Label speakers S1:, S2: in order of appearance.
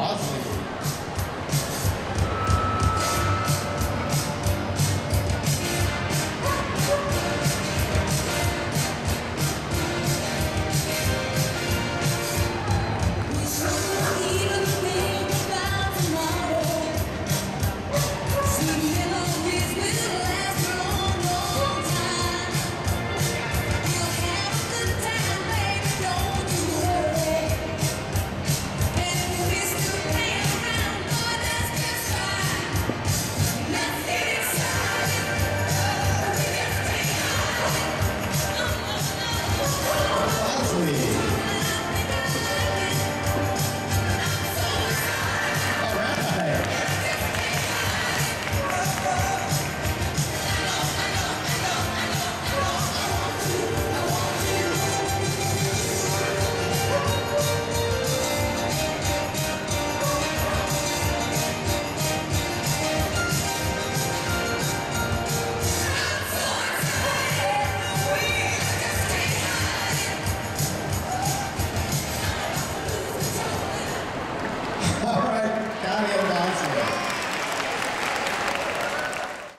S1: bus.